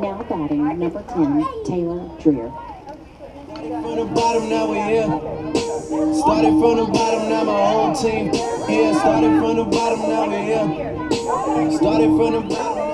Now batting number 10, Taylor Dreer. From the bottom, now we're here. Started from the bottom, now my whole team here. Started from the bottom, now we're here. Started from the bottom.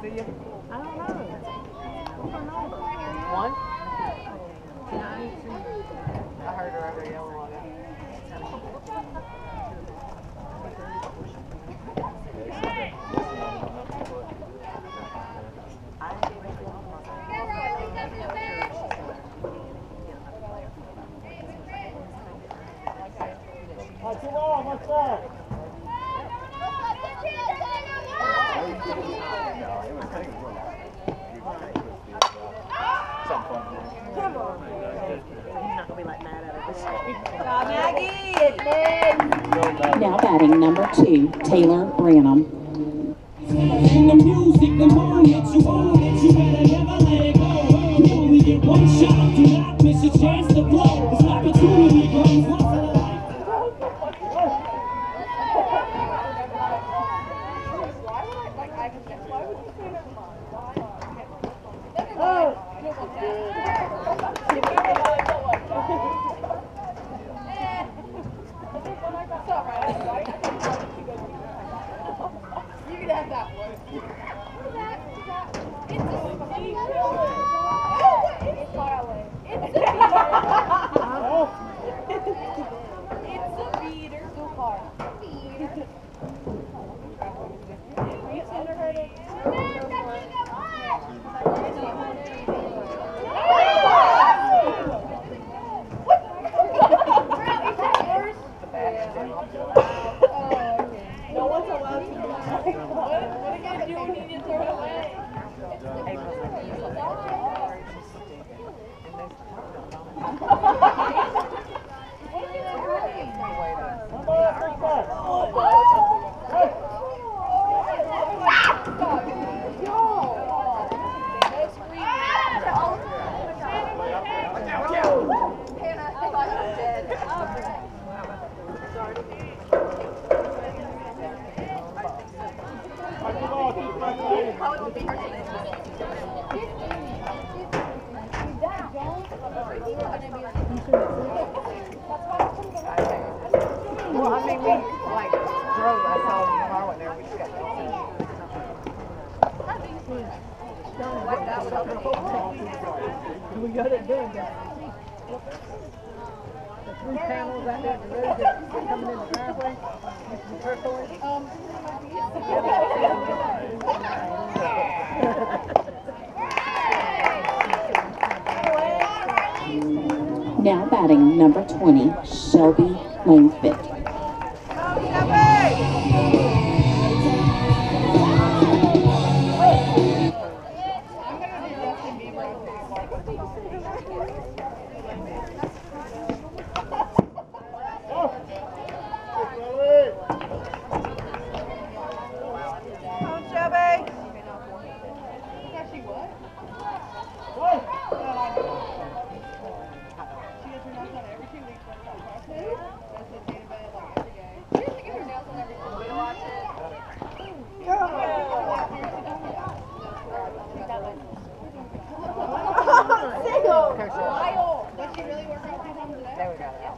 It get to you? I don't know. One? I heard her over yelling on Go Now batting number 2, Taylor Branham. We got it done. The three panels out there, the road coming in the driveway, Mr. Turquoise. Um, Now batting number 20, Shelby Langford. 같은데. There we go.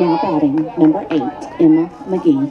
Now batting, number eight, Emma McGee.